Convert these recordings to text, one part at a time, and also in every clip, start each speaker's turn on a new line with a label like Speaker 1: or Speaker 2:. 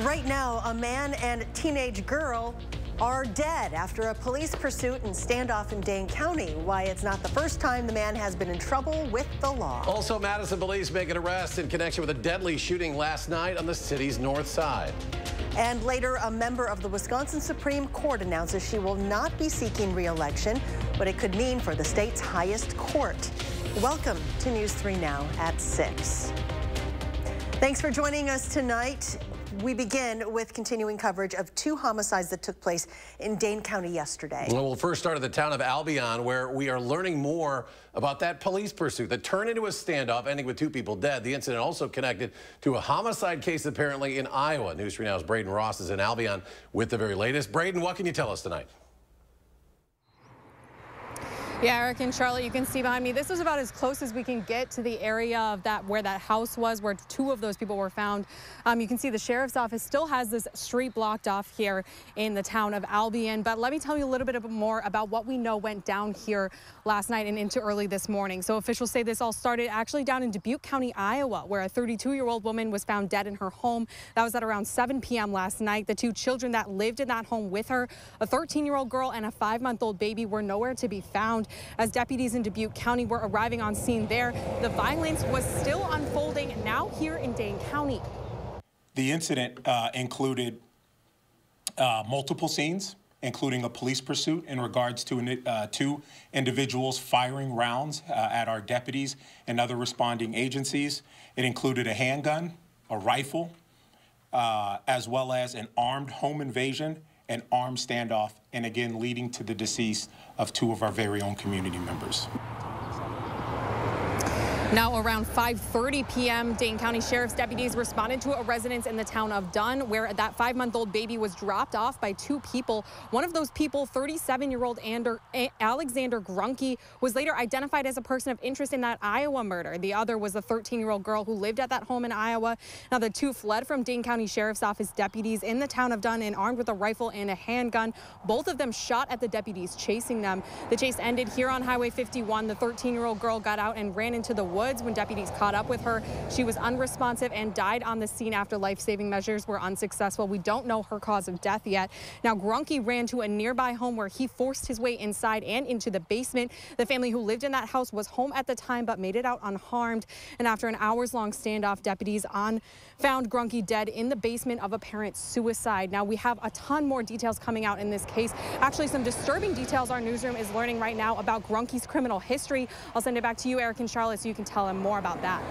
Speaker 1: Right now, a man and teenage girl are dead after a police pursuit and standoff in Dane County. Why it's not the first time the man has been in trouble with the law.
Speaker 2: Also, Madison police make an arrest in connection with a deadly shooting last night on the city's north side.
Speaker 1: And later, a member of the Wisconsin Supreme Court announces she will not be seeking re-election, what it could mean for the state's highest court. Welcome to News 3 Now at 6. Thanks for joining us tonight. We begin with continuing coverage of two homicides that took place in Dane County yesterday.
Speaker 2: Well, we'll first start at the town of Albion, where we are learning more about that police pursuit that turned into a standoff, ending with two people dead. The incident also connected to a homicide case apparently in Iowa. News 3 Now's Braden Ross is in Albion with the very latest. Braden, what can you tell us tonight?
Speaker 3: Yeah, Eric and Charlotte, you can see behind me, this is about as close as we can get to the area of that where that house was, where two of those people were found. Um, you can see the sheriff's office still has this street blocked off here in the town of Albion. But let me tell you a little bit more about what we know went down here last night and into early this morning. So officials say this all started actually down in Dubuque County, Iowa, where a 32-year-old woman was found dead in her home. That was at around 7 p.m. last night. The two children that lived in that home with her, a 13-year-old girl and a five-month-old baby, were nowhere to be found. As deputies in Dubuque County were arriving on scene there, the violence was still unfolding now here in Dane County.
Speaker 4: The incident uh, included uh, multiple scenes, including a police pursuit in regards to uh, two individuals firing rounds uh, at our deputies and other responding agencies. It included a handgun, a rifle, uh, as well as an armed home invasion an armed standoff, and again leading to the decease of two of our very own community members.
Speaker 3: Now around 5.30 p.m., Dane County Sheriff's deputies responded to a residence in the town of Dunn where that five-month-old baby was dropped off by two people. One of those people, 37-year-old Alexander Grunke, was later identified as a person of interest in that Iowa murder. The other was a 13-year-old girl who lived at that home in Iowa. Now the two fled from Dane County Sheriff's Office deputies in the town of Dunn and armed with a rifle and a handgun. Both of them shot at the deputies chasing them. The chase ended here on Highway 51. The 13-year-old girl got out and ran into the woods woods when deputies caught up with her. She was unresponsive and died on the scene after life-saving measures were unsuccessful. We don't know her cause of death yet. Now, Grunke ran to a nearby home where he forced his way inside and into the basement. The family who lived in that house was home at the time but made it out unharmed. And after an hours-long standoff, deputies on found Grunke dead in the basement of apparent suicide. Now, we have a ton more details coming out in this case. Actually, some disturbing details our newsroom is learning right now about Grunke's criminal history. I'll send it back to you, Eric and Charlotte, so you can tell him more about that.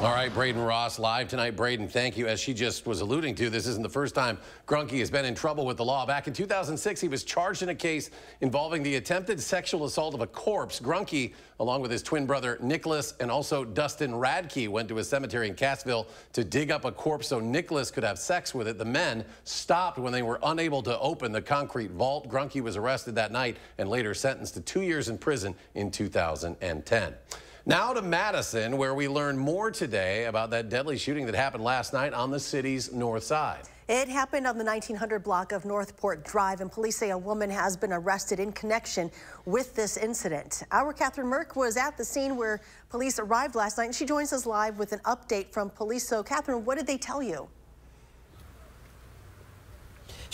Speaker 2: All right, Braden Ross live tonight. Braden, thank you. As she just was alluding to, this isn't the first time Grunke has been in trouble with the law. Back in 2006, he was charged in a case involving the attempted sexual assault of a corpse. Grunke, along with his twin brother Nicholas and also Dustin Radke, went to a cemetery in Cassville to dig up a corpse so Nicholas could have sex with it. The men stopped when they were unable to open the concrete vault. Grunke was arrested that night and later sentenced to two years in prison in 2010. Now to Madison, where we learn more today about that deadly shooting that happened last night on the city's north side.
Speaker 1: It happened on the 1900 block of Northport Drive, and police say a woman has been arrested in connection with this incident. Our Catherine Merck was at the scene where police arrived last night, and she joins us live with an update from police. So, Catherine, what did they tell you?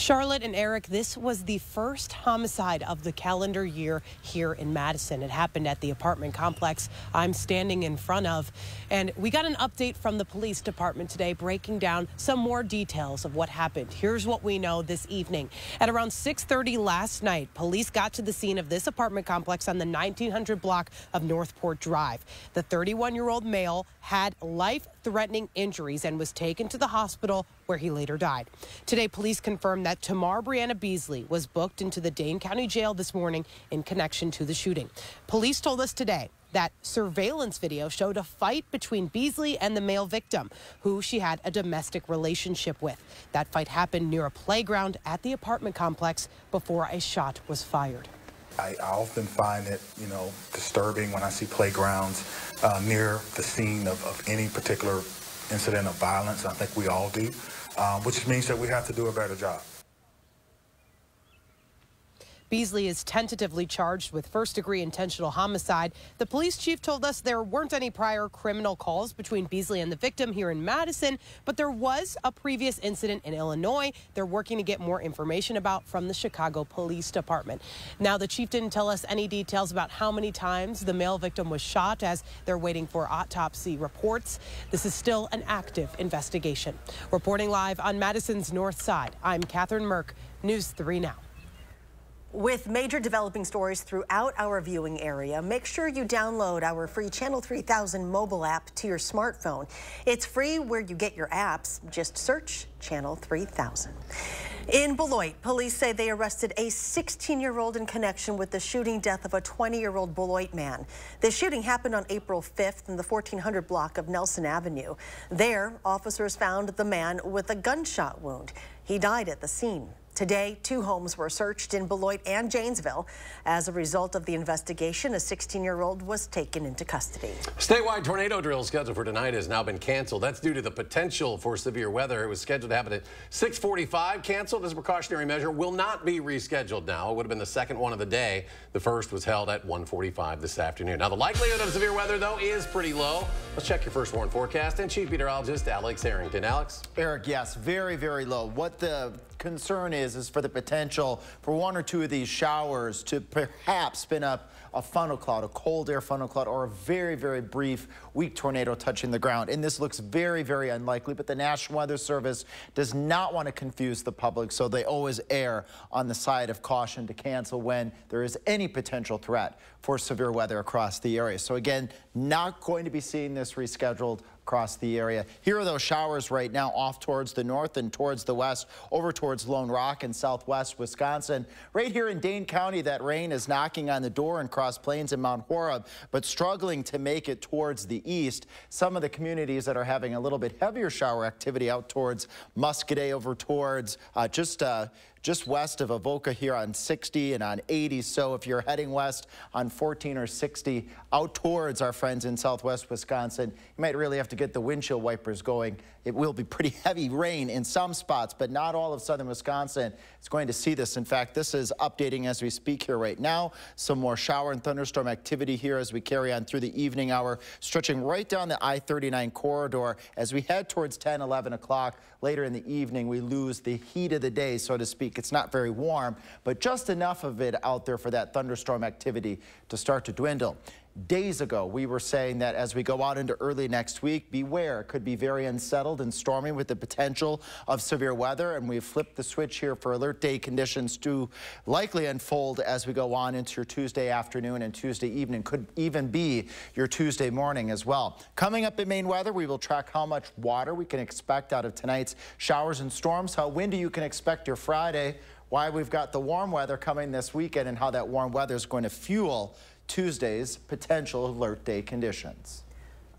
Speaker 5: Charlotte and Eric, this was the first homicide of the calendar year here in Madison. It happened at the apartment complex I'm standing in front of. And we got an update from the police department today breaking down some more details of what happened. Here's what we know this evening. At around 6:30 last night, police got to the scene of this apartment complex on the 1900 block of Northport Drive. The 31-year-old male had life-threatening injuries and was taken to the hospital where he later died. Today, police confirmed that that Tamar Brianna Beasley was booked into the Dane County Jail this morning in connection to the shooting. Police told us today that surveillance video showed a fight between Beasley and the male victim, who she had a domestic relationship with. That fight happened near a playground at the apartment complex before a shot was fired.
Speaker 6: I, often find it, you know, disturbing when I see playgrounds uh, near the scene of, of, any particular incident of violence. I think we all do, uh, which means that we have to do a better job.
Speaker 5: Beasley is tentatively charged with first degree intentional homicide. The police chief told us there weren't any prior criminal calls between Beasley and the victim here in Madison, but there was a previous incident in Illinois they're working to get more information about from the Chicago Police Department. Now, the chief didn't tell us any details about how many times the male victim was shot as they're waiting for autopsy reports. This is still an active investigation. Reporting live on Madison's north side, I'm Catherine Merck, News 3 Now.
Speaker 1: With major developing stories throughout our viewing area, make sure you download our free Channel 3000 mobile app to your smartphone. It's free where you get your apps. Just search Channel 3000. In Beloit, police say they arrested a 16-year-old in connection with the shooting death of a 20-year-old Beloit man. The shooting happened on April 5th in the 1400 block of Nelson Avenue. There, officers found the man with a gunshot wound. He died at the scene. Today, two homes were searched in Beloit and Janesville. As a result of the investigation, a 16-year-old was taken into custody.
Speaker 2: Statewide tornado drill scheduled for tonight has now been canceled. That's due to the potential for severe weather. It was scheduled to happen at 645, canceled as a precautionary measure, will not be rescheduled now. It would have been the second one of the day. The first was held at 145 this afternoon. Now, the likelihood of severe weather, though, is pretty low. Let's check your first warn forecast and Chief Meteorologist Alex Harrington. Alex?
Speaker 7: Eric, yes, very, very low. What the concern is, is for the potential for one or two of these showers to perhaps spin up a funnel cloud, a cold air funnel cloud, or a very, very brief weak tornado touching the ground. And this looks very, very unlikely, but the National Weather Service does not want to confuse the public, so they always err on the side of caution to cancel when there is any potential threat for severe weather across the area. So again, not going to be seeing this rescheduled across the area. Here are those showers right now off towards the north and towards the west, over towards Lone Rock and southwest Wisconsin. Right here in Dane County, that rain is knocking on the door in Cross Plains and Mount Horeb, but struggling to make it towards the east. Some of the communities that are having a little bit heavier shower activity out towards Muscoda, over towards uh, just uh, just west of Avoca here on 60 and on 80. So if you're heading west on 14 or 60 out towards our friends in southwest Wisconsin, you might really have to get the windshield wipers going. It will be pretty heavy rain in some spots, but not all of southern Wisconsin is going to see this. In fact, this is updating as we speak here right now. Some more shower and thunderstorm activity here as we carry on through the evening hour, stretching right down the I-39 corridor. As we head towards 10, 11 o'clock later in the evening, we lose the heat of the day, so to speak. It's not very warm, but just enough of it out there for that thunderstorm activity to start to dwindle. Days ago, we were saying that as we go out into early next week, beware, it could be very unsettled and stormy with the potential of severe weather. And we've flipped the switch here for alert day conditions to likely unfold as we go on into your Tuesday afternoon and Tuesday evening. Could even be your Tuesday morning as well. Coming up in main weather, we will track how much water we can expect out of tonight's showers and storms, how windy you can expect your Friday, why we've got the warm weather coming this weekend, and how that warm weather is going to fuel Tuesday's potential alert day conditions.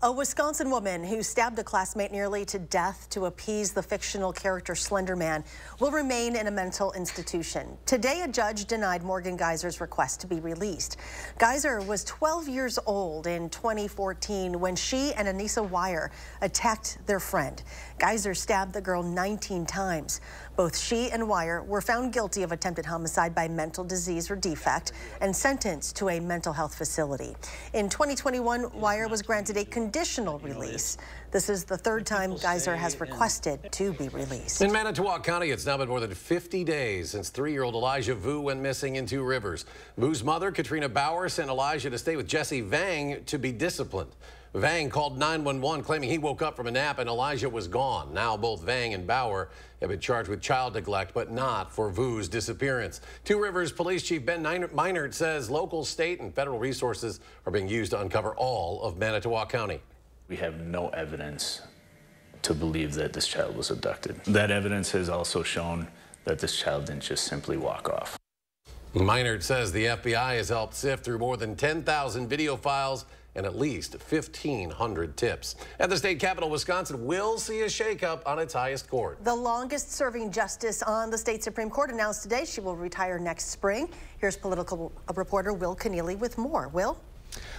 Speaker 1: A Wisconsin woman who stabbed a classmate nearly to death to appease the fictional character Slender Man will remain in a mental institution. Today, a judge denied Morgan Geyser's request to be released. Geyser was 12 years old in 2014 when she and Anissa Weier attacked their friend. Geyser stabbed the girl 19 times. Both she and Weier were found guilty of attempted homicide by mental disease or defect and sentenced to a mental health facility. In 2021, Weier was granted a conditional release. This is the third time Geyser has requested to be released.
Speaker 2: In Manitowoc County, it's now been more than 50 days since three-year-old Elijah Vu went missing in Two Rivers. Vu's mother, Katrina Bauer, sent Elijah to stay with Jesse Vang to be disciplined. Vang called 911 claiming he woke up from a nap and Elijah was gone. Now both Vang and Bauer have been charged with child neglect, but not for Vu's disappearance. Two Rivers Police Chief Ben Meinert says local, state, and federal resources are being used to uncover all of Manitowoc County.
Speaker 8: We have no evidence to believe that this child was abducted. That evidence has also shown that this child didn't just simply walk off.
Speaker 2: Meinert says the FBI has helped sift through more than 10,000 video files and at least 1,500 tips. At the state capital, Wisconsin will see a shakeup on its highest court.
Speaker 1: The longest serving justice on the state Supreme Court announced today she will retire next spring. Here's political reporter Will Keneally with more. Will?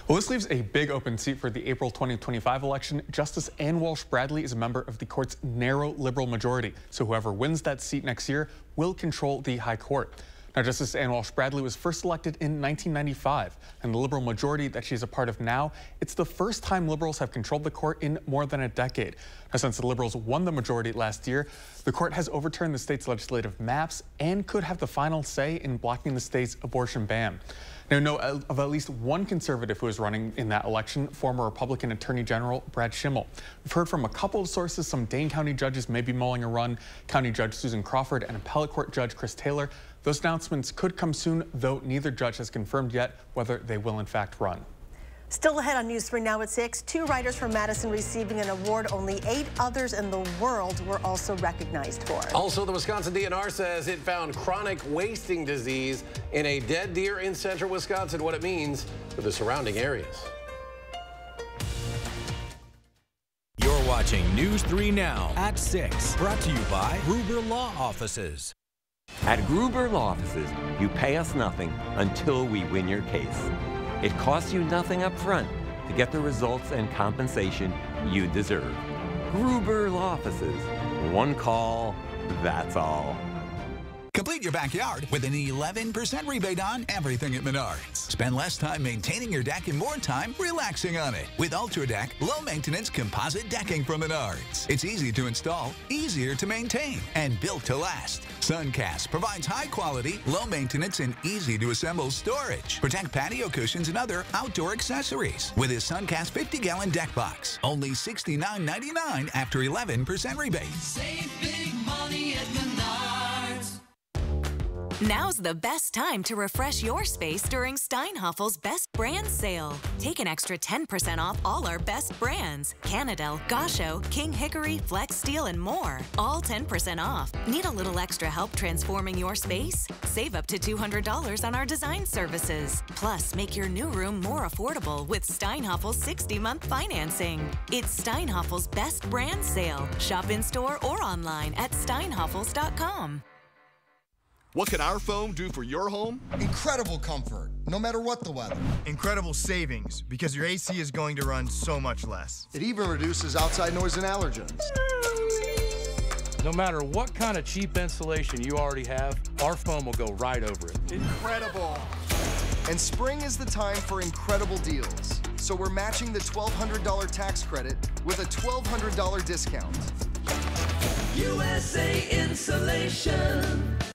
Speaker 9: Well, this leaves a big open seat for the April 2025 election. Justice Ann Walsh Bradley is a member of the court's narrow liberal majority, so whoever wins that seat next year will control the high court. Now, Justice Ann Walsh Bradley was first elected in 1995, and the liberal majority that she's a part of now, it's the first time liberals have controlled the court in more than a decade. Now, since the liberals won the majority last year, the court has overturned the state's legislative maps and could have the final say in blocking the state's abortion ban. Now, know uh, of at least one conservative who is running in that election, former Republican Attorney General Brad Schimel. We've heard from a couple of sources some Dane County judges may be mulling a run. County Judge Susan Crawford and Appellate Court Judge Chris Taylor. Those announcements could come soon, though neither judge has confirmed yet whether they will in fact run.
Speaker 1: Still ahead on News 3 Now at 6, two writers from Madison receiving an award only eight others in the world were also recognized for.
Speaker 2: Also, the Wisconsin DNR says it found chronic wasting disease in a dead deer in central Wisconsin, what it means for the surrounding areas.
Speaker 10: You're watching News 3 Now at 6, brought to you by Gruber Law Offices.
Speaker 11: At Gruber Law Offices, you pay us nothing until we win your case. It costs you nothing up front to get the results and compensation you deserve. Gruber Law Offices. One call, that's all.
Speaker 12: Complete your backyard with an 11% rebate on everything at Menards. Spend less time maintaining your deck and more time relaxing on it with Ultra Deck low maintenance composite decking from Menards. It's easy to install, easier to maintain, and built to last. Suncast provides high quality, low maintenance, and easy to assemble storage. Protect patio cushions and other outdoor accessories with his Suncast 50 gallon deck box. Only $69.99 after 11% rebate.
Speaker 13: Now's the best time to refresh your space during Steinhafels Best Brand Sale. Take an extra 10% off all our best brands Canadel, Gasho, King Hickory, Flexsteel, and more. All 10% off. Need a little extra help transforming your space? Save up to $200 on our design services. Plus, make your new room more affordable with Steinhafels 60 month financing. It's Steinhafels Best Brand Sale. Shop in store or online at steinhafels.com.
Speaker 14: What can our foam do for your home?
Speaker 15: Incredible comfort, no matter what the weather.
Speaker 16: Incredible savings, because your AC is going to run so much less.
Speaker 15: It even reduces outside noise and allergens.
Speaker 17: No matter what kind of cheap insulation you already have, our foam will go right over it.
Speaker 15: Incredible. And spring is the time for incredible deals. So we're matching the $1,200 tax credit with a $1,200 discount.
Speaker 18: USA Insulation.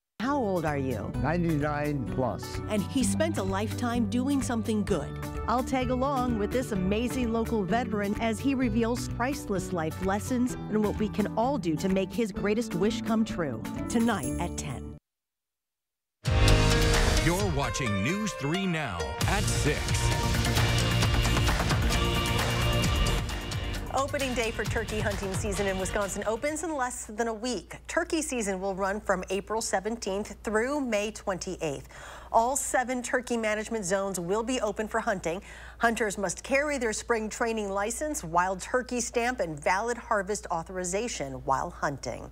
Speaker 1: How old are you?
Speaker 19: 99 plus.
Speaker 1: And he spent a lifetime doing something good. I'll tag along with this amazing local veteran as he reveals priceless life lessons and what we can all do to make his greatest wish come true. Tonight at 10.
Speaker 10: You're watching News 3 Now at 6.
Speaker 1: Opening day for turkey hunting season in Wisconsin opens in less than a week. Turkey season will run from April 17th through May 28th. All seven turkey management zones will be open for hunting. Hunters must carry their spring training license, wild turkey stamp, and valid harvest authorization while hunting.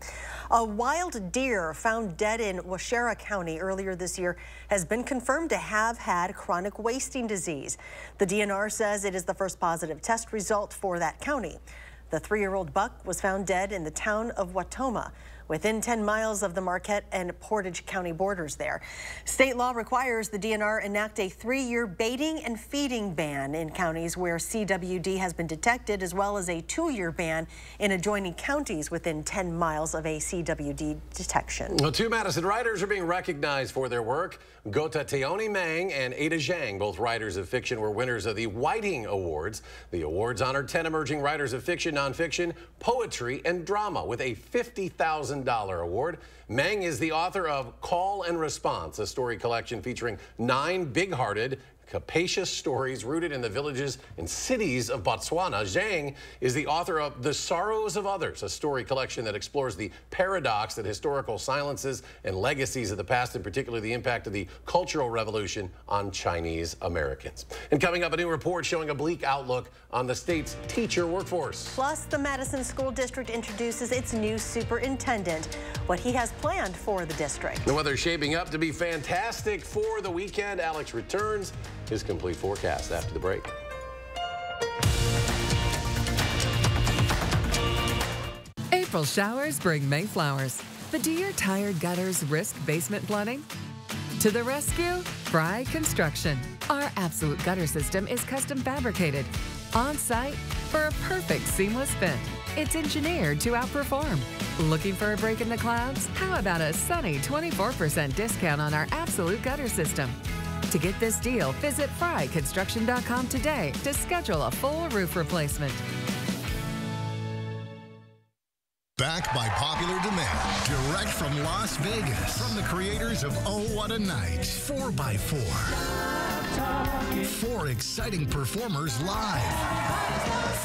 Speaker 1: A wild deer found dead in Waushara County earlier this year has been confirmed to have had chronic wasting disease. The DNR says it is the first positive test result for that county. The three-year-old buck was found dead in the town of Wautoma within 10 miles of the Marquette and Portage County borders there. State law requires the DNR enact a three-year baiting and feeding ban in counties where CWD has been detected, as well as a two-year ban in adjoining counties within 10 miles of a CWD detection.
Speaker 2: Well, two Madison writers are being recognized for their work. Gothataone Moeng and Ada Zhang, both writers of fiction, were winners of the Whiting Awards. The awards honored 10 emerging writers of fiction, nonfiction, poetry, and drama with a 50,000 $1,000 award. Moeng is the author of Call and Response, a story collection featuring nine big-hearted, capacious stories rooted in the villages and cities of Botswana. Zhang is the author of The Sorrows of Others, a story collection that explores the paradox that historical silences and legacies of the past, in particular the impact of the Cultural Revolution on Chinese Americans. And coming up, a new report showing a bleak outlook on the state's teacher workforce.
Speaker 1: Plus, the Madison School District introduces its new superintendent, what he has planned for the district.
Speaker 2: The weather shaping up to be fantastic for the weekend. Alex returns his complete forecast after the break.
Speaker 20: April showers bring May flowers. But do your tired gutters risk basement flooding? To the rescue, Fry Construction. Our absolute gutter system is custom fabricated on site for a perfect seamless fit. It's engineered to outperform. Looking for a break in the clouds? How about a sunny 24% discount on our absolute gutter system? To get this deal, visit fryconstruction.com today to schedule a full roof replacement.
Speaker 19: Back by popular demand, direct from Las Vegas, from the creators of Oh What a Night, 4x4. Four exciting performers live.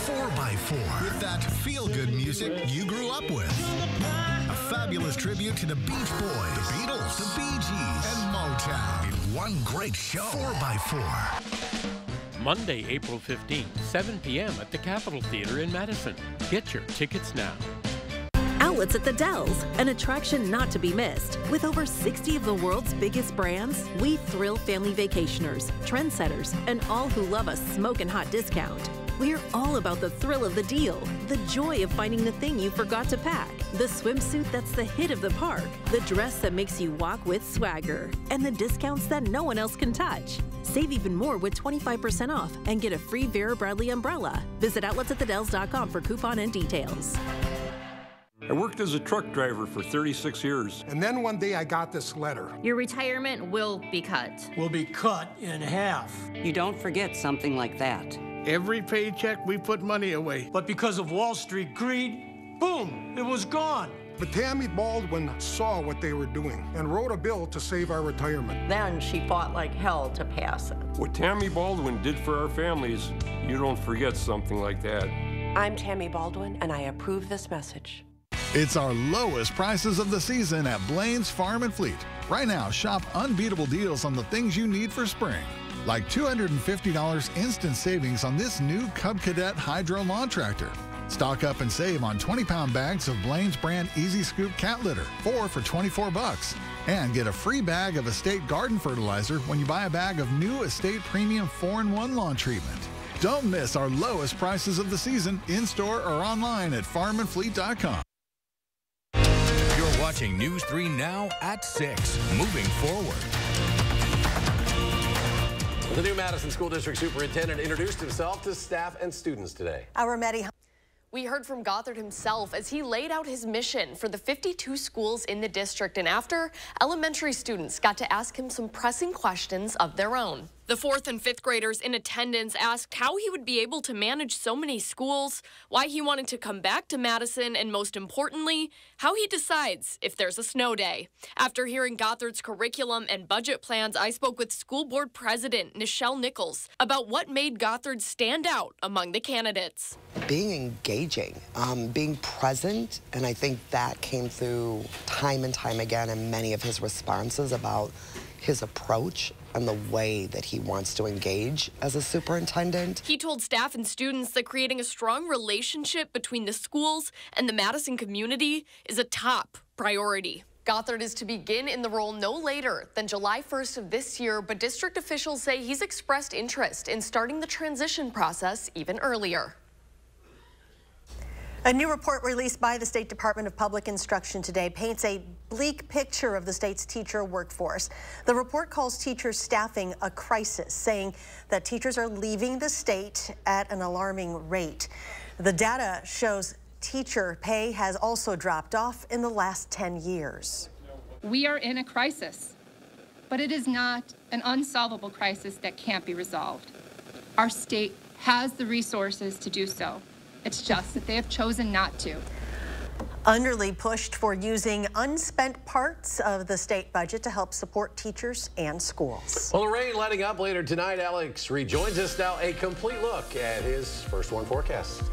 Speaker 19: 4x4 with that feel good music you grew up with. A fabulous tribute to the Beach Boys, the Beatles, the Bee Gees, and Motown one great show. 4x4.
Speaker 21: Monday, April 15th, 7 p.m. at the Capitol Theater in Madison. Get your tickets now.
Speaker 22: Outlets at the Dells, an attraction not to be missed. With over 60 of the world's biggest brands, we thrill family vacationers, trendsetters, and all who love a smoking hot discount. We're all about the thrill of the deal, the joy of finding the thing you forgot to pack, the swimsuit that's the hit of the park, the dress that makes you walk with swagger, and the discounts that no one else can touch. Save even more with 25% off and get a free Vera Bradley umbrella. Visit outletsatthedells.com for coupon and details.
Speaker 23: I worked as a truck driver for 36 years.
Speaker 24: And then one day I got this letter.
Speaker 25: Your retirement will be cut.
Speaker 26: Will be cut in half.
Speaker 27: You don't forget something like that.
Speaker 26: Every paycheck we put money away. But because of Wall Street greed, boom, it was gone.
Speaker 24: But Tammy Baldwin saw what they were doing and wrote a bill to save our retirement.
Speaker 28: Then she fought like hell to pass it.
Speaker 23: What Tammy Baldwin did for our families, you don't forget something like that.
Speaker 29: I'm Tammy Baldwin, and I approve this message.
Speaker 19: It's our lowest prices of the season at Blaine's Farm and Fleet. Right now, shop unbeatable deals on the things you need for spring. Like $250 instant savings on this new Cub Cadet Hydro Lawn Tractor. Stock up and save on 20 pound bags of Blaine's brand Easy Scoop cat litter, four for 24 bucks. And get a free bag of Estate Garden Fertilizer when you buy a bag of new Estate Premium 4 in 1 lawn treatment. Don't miss our lowest prices of the season in store or online at farmandfleet.com.
Speaker 10: You're watching News 3 Now at 6. Moving forward.
Speaker 2: The new Madison School District Superintendent introduced himself to staff and students today.
Speaker 1: Our Maddie.
Speaker 30: We heard from Gothard himself as he laid out his mission for the 52 schools in the district. And after, elementary students got to ask him some pressing questions of their own. The fourth and fifth graders in attendance asked how he would be able to manage so many schools, why he wanted to come back to Madison, and most importantly, how he decides if there's a snow day. After hearing Gothard's curriculum and budget plans, I spoke with school board president Nichelle Nichols about what made Gothard stand out among the candidates.
Speaker 31: Being engaging, um, being present, and I think that came through time and time again in many of his responses about his approach and the way that he wants to engage as a superintendent.
Speaker 30: He told staff and students that creating a strong relationship between the schools and the Madison community is a top priority. Gothard is to begin in the role no later than July 1st of this year, but district officials say he's expressed interest in starting the transition process even earlier.
Speaker 1: A new report released by the State Department of Public Instruction today paints a bleak picture of the state's teacher workforce. The report calls teacher staffing a crisis, saying that teachers are leaving the state at an alarming rate. The data shows teacher pay has also dropped off in the last 10 years.
Speaker 32: We are in a crisis, but it is not an unsolvable crisis that can't be resolved. Our state has the resources to do so. It's just that they have chosen not to.
Speaker 1: Underly pushed for using unspent parts of the state budget to help support teachers and schools.
Speaker 2: Well, the rain letting up later tonight. Alex rejoins us now. A complete look at his first warn forecast.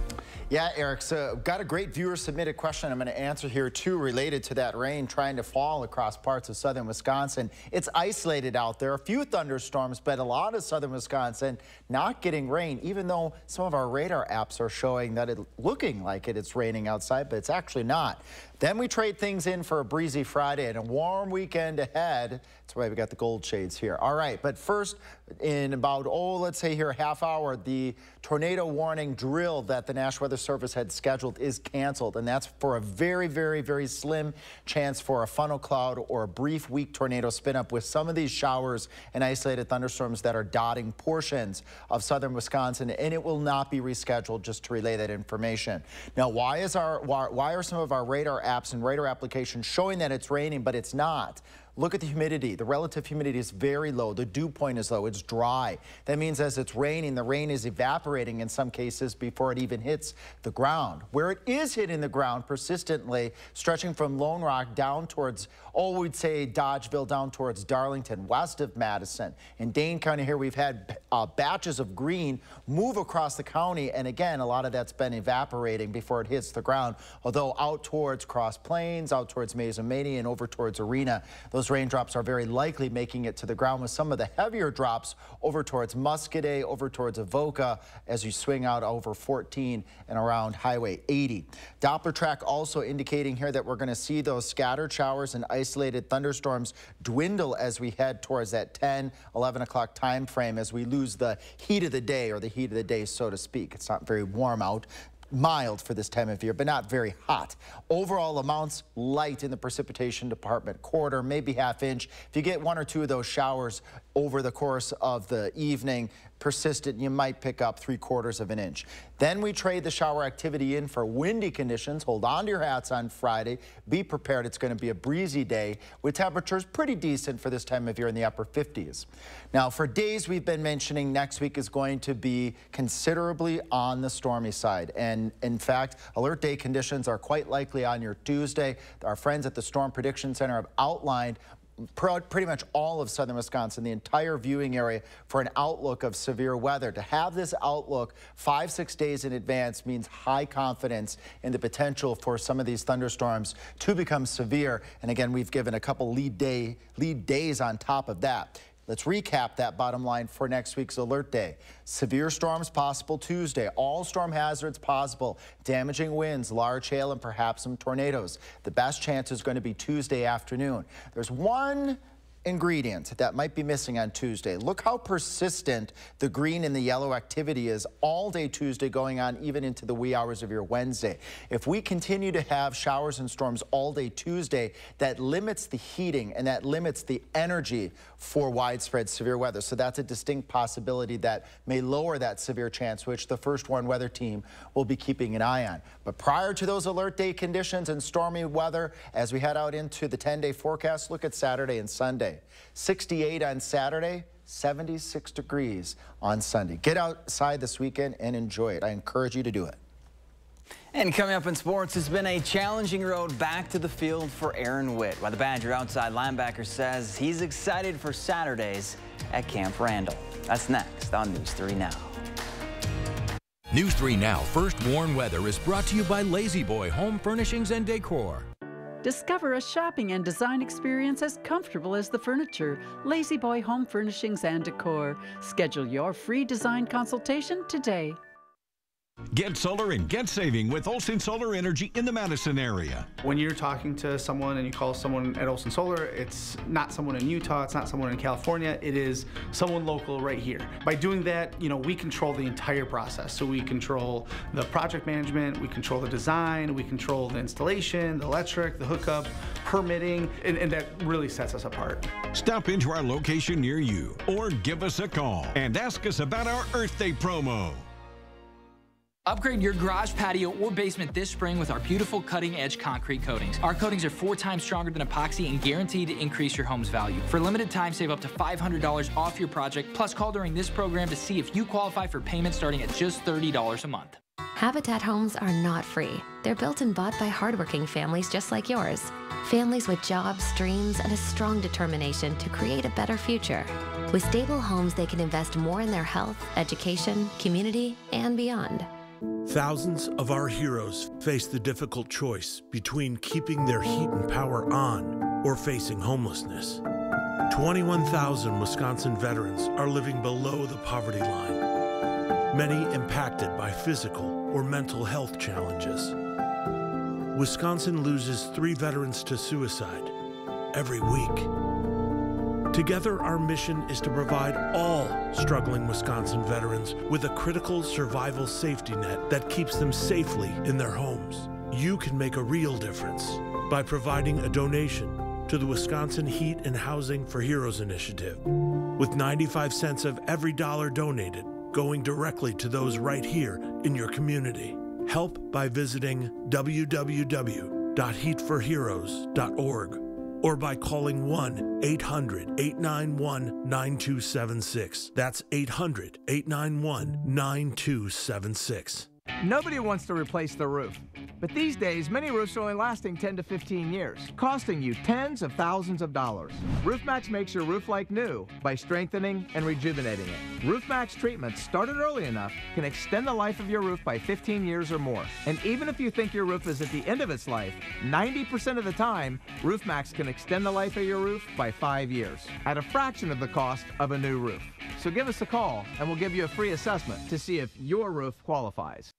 Speaker 7: Yeah, Eric, so got a great viewer submitted question I'm going to answer here too related to that rain trying to fall across parts of southern Wisconsin. It's isolated out there, a few thunderstorms, but a lot of southern Wisconsin not getting rain, even though some of our radar apps are showing that it looking like it, it's raining outside, but it's actually not. Then we trade things in for a breezy Friday and a warm weekend ahead. That's why we got the gold shades here. All right, but first, in about, oh, let's say here, half hour, the tornado warning drill that the National Weather Service had scheduled is canceled. And that's for a very, very, very slim chance for a funnel cloud or a brief weak tornado spin up with some of these showers and isolated thunderstorms that are dotting portions of southern Wisconsin. And it will not be rescheduled just to relay that information. Now, why is our why, why are some of our radar apps and radar applications showing that it's raining, but it's not? Look at the humidity. The relative humidity is very low. The dew point is low. It's dry. That means as it's raining, the rain is evaporating in some cases before it even hits the ground. Where it is hitting the ground persistently, stretching from Lone Rock down towards, oh, we'd say Dodgeville down towards Darlington, west of Madison. In Dane County here, we've had uh, batches of green move across the county. And again, a lot of that's been evaporating before it hits the ground. Although out towards Cross Plains, out towards Mazomanie, and over towards Arena, those raindrops are very likely making it to the ground with some of the heavier drops over towards Muscoda, over towards Avoca as you swing out over 14 and around Highway 80. Doppler track also indicating here that we're going to see those scattered showers and isolated thunderstorms dwindle as we head towards that 10, 11 o'clock time frame as we lose the heat of the day or the heat of the day, so to speak. It's not very warm out mild for this time of year, but not very hot. Overall amounts light in the precipitation department, quarter, maybe half inch. If you get one or two of those showers over the course of the evening, persistent, you might pick up three quarters of an inch. Then we trade the shower activity in for windy conditions. Hold on to your hats on Friday. Be prepared. It's going to be a breezy day with temperatures pretty decent for this time of year in the upper 50s. Now, for days we've been mentioning next week is going to be considerably on the stormy side. And in fact, alert day conditions are quite likely on your Tuesday. Our friends at the Storm Prediction Center have outlined pretty much all of southern Wisconsin, the entire viewing area for an outlook of severe weather. To have this outlook five, six days in advance means high confidence in the potential for some of these thunderstorms to become severe. And again, we've given a couple lead day lead days on top of that. Let's recap that bottom line for next week's alert day. Severe storms possible Tuesday. All storm hazards possible. Damaging winds, large hail, and perhaps some tornadoes. The best chance is going to be Tuesday afternoon. There's one ingredient that might be missing on Tuesday. Look how persistent the green and the yellow activity is all day Tuesday going on even into the wee hours of your Wednesday. If we continue to have showers and storms all day Tuesday, that limits the heating and that limits the energy for widespread severe weather. So that's a distinct possibility that may lower that severe chance, which the first warn weather team will be keeping an eye on. But prior to those alert day conditions and stormy weather, as we head out into the 10-day forecast, look at Saturday and Sunday. 68 on Saturday, 76 degrees on Sunday. Get outside this weekend and enjoy it. I encourage you to do it.
Speaker 33: And coming up in sports, it's been a challenging road back to the field for Aaron Witt. While the Badger outside linebacker says he's excited for Saturdays at Camp Randall. That's next on News 3 Now.
Speaker 10: News 3 Now First Warn Weather is brought to you by La-Z-Boy Home Furnishings and Decor.
Speaker 34: Discover a shopping and design experience as comfortable as the furniture. La-Z-Boy Home Furnishings and Decor. Schedule your free design consultation today.
Speaker 35: Get solar and get saving with Olson Solar Energy in the Madison area.
Speaker 36: When you're talking to someone and you call someone at Olson Solar, it's not someone in Utah, it's not someone in California, it is someone local right here. By doing that, you know, we control the entire process. So we control the project management, we control the design, we control the installation, the electric, the hookup, permitting, and, and that really sets us apart.
Speaker 35: Stop into our location near you or give us a call and ask us about our Earth Day promo.
Speaker 37: Upgrade your garage, patio, or basement this spring with our beautiful cutting-edge concrete coatings. Our coatings are four times stronger than epoxy and guaranteed to increase your home's value. For limited time, save up to $500 off your project. Plus, call during this program to see if you qualify for payment starting at just $30 a month.
Speaker 38: Habitat homes are not free. They're built and bought by hardworking families just like yours. Families with jobs, dreams, and a strong determination to create a better future. With stable homes, they can invest more in their health, education, community, and beyond.
Speaker 39: Thousands of our heroes face the difficult choice between keeping their heat and power on or facing homelessness. 21,000 Wisconsin veterans are living below the poverty line, many impacted by physical or mental health challenges. Wisconsin loses three veterans to suicide every week. Together, our mission is to provide all struggling Wisconsin veterans with a critical survival safety net that keeps them safely in their homes. You can make a real difference by providing a donation to the Wisconsin Heat and Housing for Heroes initiative, with 95 cents of every dollar donated going directly to those right here in your community. Help by visiting www.heatforheroes.org or by calling 1 800 891 9276. That's 800 891 9276.
Speaker 40: Nobody wants to replace the roof. But these days, many roofs are only lasting 10 to 15 years, costing you tens of thousands of dollars. Roof Maxx makes your roof like new by strengthening and rejuvenating it. Roof Maxx treatments started early enough can extend the life of your roof by 15 years or more. And even if you think your roof is at the end of its life, 90% of the time, Roof Maxx can extend the life of your roof by five years at a fraction of the cost of a new roof. So give us a call and we'll give you a free assessment to see if your roof qualifies.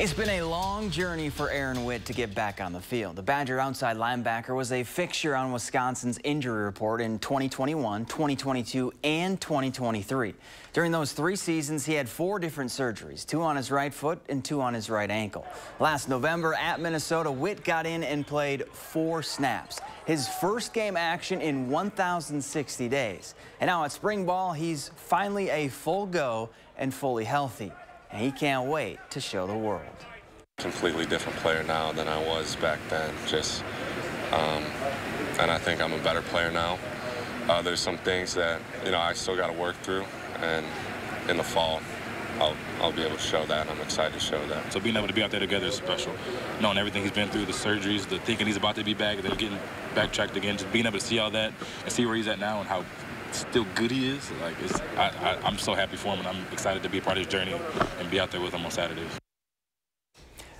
Speaker 33: It's been a long journey for Aaron Witt to get back on the field. The Badger outside linebacker was a fixture on Wisconsin's injury report in 2021, 2022, and 2023. During those three seasons, he had four different surgeries, two on his right foot and two on his right ankle. Last November at Minnesota, Witt got in and played four snaps. His first game action in 1,060 days. And now at spring ball, he's finally a full go and fully healthy and he can't wait to show the world.
Speaker 41: Completely different player now than I was back then. Just, um, and I think I'm a better player now. Uh, there's some things that you know I still got to work through, and in the fall, I'll, I'll be able to show that. I'm excited to show that.
Speaker 42: So being able to be out there together is special. Knowing everything he's been through, the surgeries, the thinking he's about to be back, then getting backtracked again, just being able to see all that and see where he's at now and how still good he is. Like it's, I, I, am so happy for him, and I'm excited to be a part of his journey and be out there with him on Saturdays.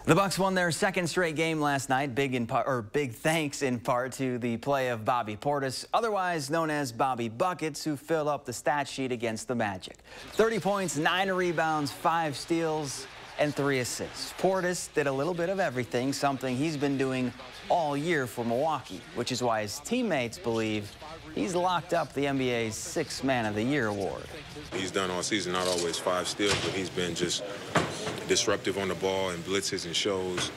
Speaker 33: The Bucks won their second straight game last night. Big in part, or big thanks in part to the play of Bobby Portis, otherwise known as Bobby Buckets, who filled up the stat sheet against the Magic. 30 points, nine rebounds, five steals, and three assists. Portis did a little bit of everything, something he's been doing all year for Milwaukee, which is why his teammates believe He's locked up the NBA's Sixth Man of the Year award.
Speaker 43: He's done all season, not always five steals, but he's been just disruptive on the ball and blitzes and shows.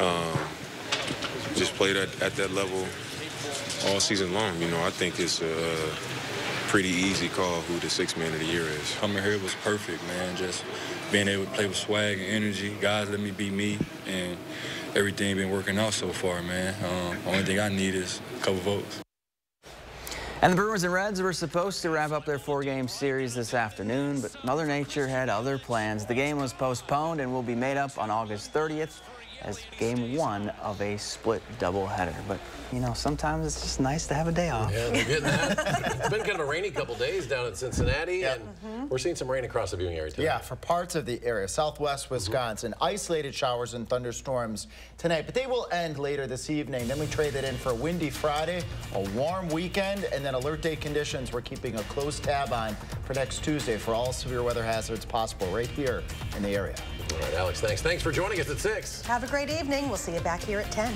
Speaker 43: Um, just played at, at that level all season long. You know, I think it's a pretty easy call who the six man of the year is.
Speaker 44: Coming here was perfect, man. Just being able to play with swag and energy. Guys let me be me, and everything been working out so far, man. Um, only thing I need is a couple votes.
Speaker 33: And the Brewers and Reds were supposed to wrap up their four-game series this afternoon, but Mother Nature had other plans. The game was postponed and will be made up on August 30th as game one of a split doubleheader. But, you know, sometimes it's just nice to have a day off.
Speaker 2: Yeah, they're getting that. it's been kind of a rainy couple days down in Cincinnati, yep. and mm -hmm. we're seeing some rain across the viewing area today.
Speaker 7: Yeah, for parts of the area, southwest Wisconsin, mm -hmm. isolated showers and thunderstorms tonight, but they will end later this evening. Then we trade it in for a windy Friday, a warm weekend, and then alert day conditions we're keeping a close tab on for next Tuesday for all severe weather hazards possible right here in the area.
Speaker 2: All right, Alex, thanks. Thanks for joining us at 6.
Speaker 1: Have a great evening. We'll see you back here at 10.